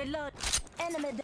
Reload. Enemy.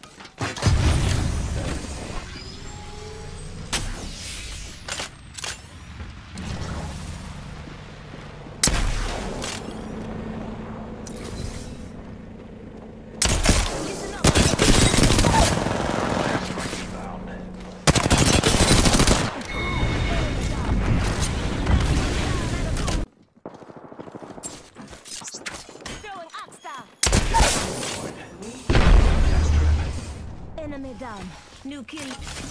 Enemy down. New kill.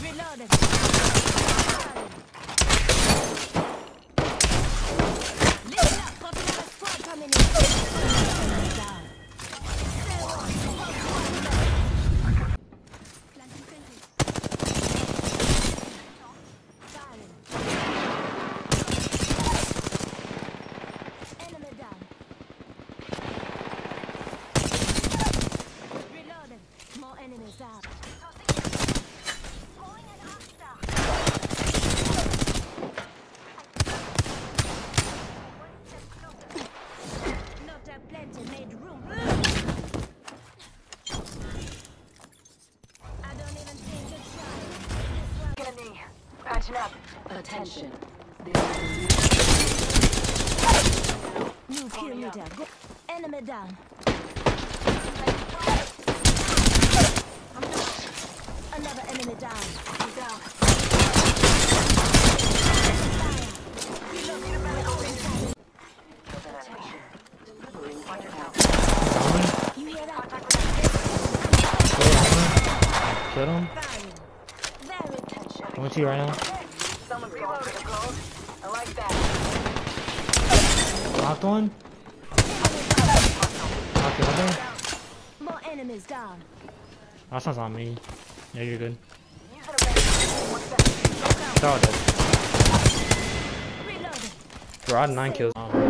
Reloaded. Listen up. Got squad coming in. Patching. Attention. New kill leader. Enemy down. Another enemy down. He's down. You hear that? Kill him. Firing. Very good. I want to you right now. Like that. Locked one. Locked the other. More enemies down. That sounds on me. Yeah, you're good. Use it a They're all dead. Reloading. Bro, I had nine kills. Oh.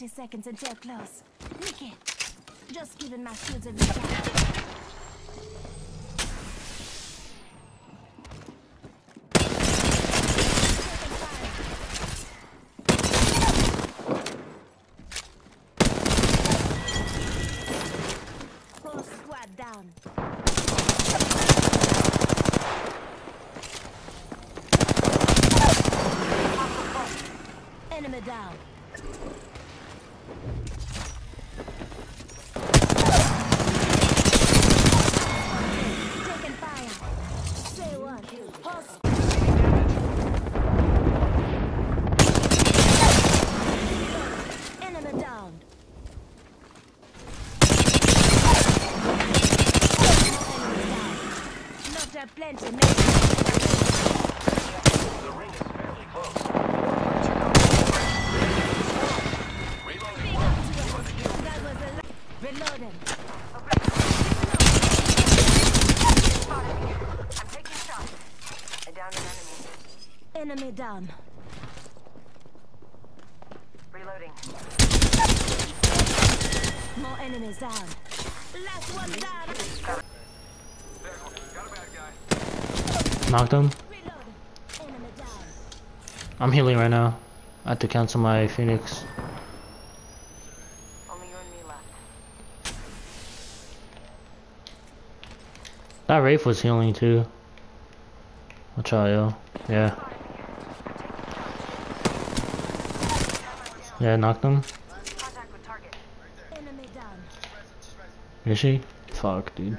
40 seconds until close. Nick it. Just giving my shields a recap. Not plenty, mate. That was a lo- Reloading. I'm taking shots. I downed an enemy. Enemy down. Reloading. More enemies down. Last one down. Knocked him. I'm healing right now. I have to cancel my Phoenix. That Wraith was healing too. I'll try, yo. Yeah. Yeah, knocked him. Is she? Fuck, dude.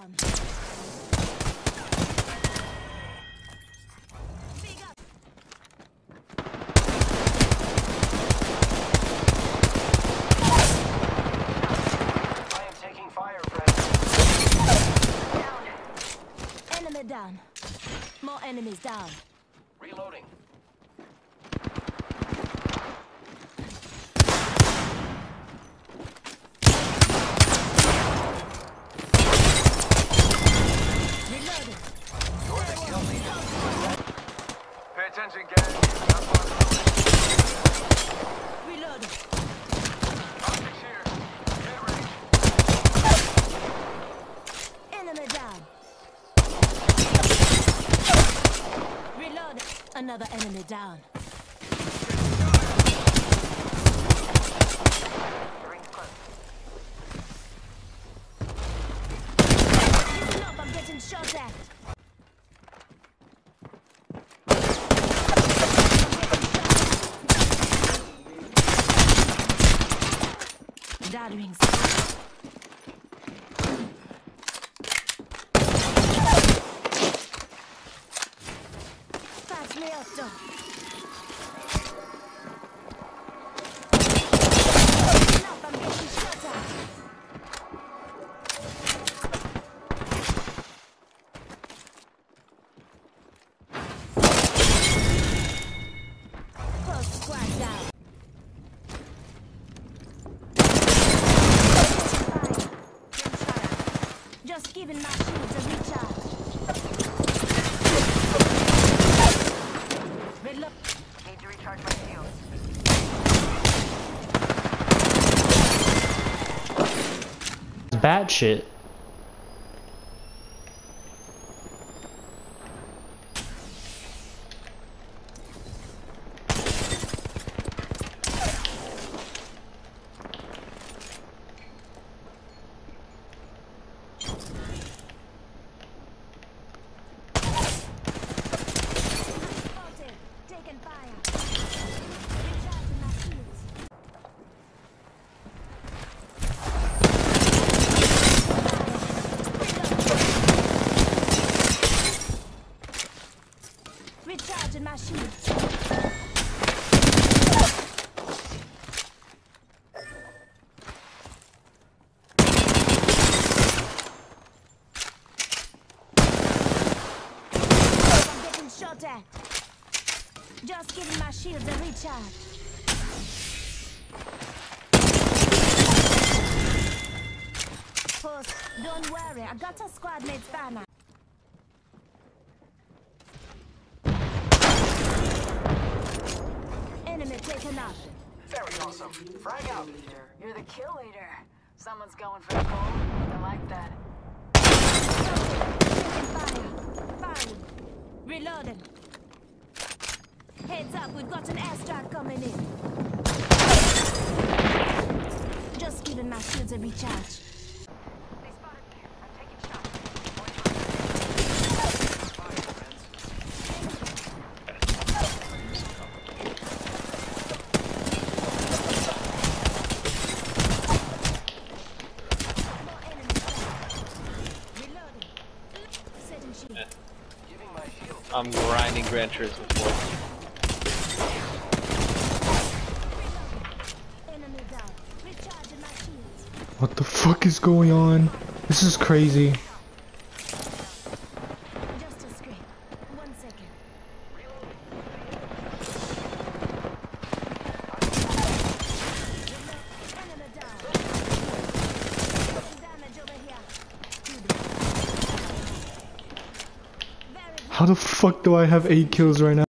down. Enemy down. More enemies down. Reloading. Another enemy down. Ring's shot. Patch me up, Bat shit. Spotted. Taking fire. Recharging my shields. Recharging my shields. I'm getting shot at. Just giving my shields a recharge. Post, don't worry, I got a squad mate's banner. Enemy taken out. Very awesome. Frag out. You're the kill leader. Someone's going for the goal. I like that. Taking fire. Fire. Reloading. Heads up, we've got an airstrike coming in. Just giving my shields a recharge. They spotted me. I'm taking shots. Fire, friends. More enemies down. Reloading. Setting shield. Giving my shields. I'm grinding Gran Turismo 4. Enemy down. Recharging my shields. What the fuck is going on? This is crazy. Just a scrape. One second. Enemy down. Taking damage over here. Very good. How the fuck do I have eight kills right now?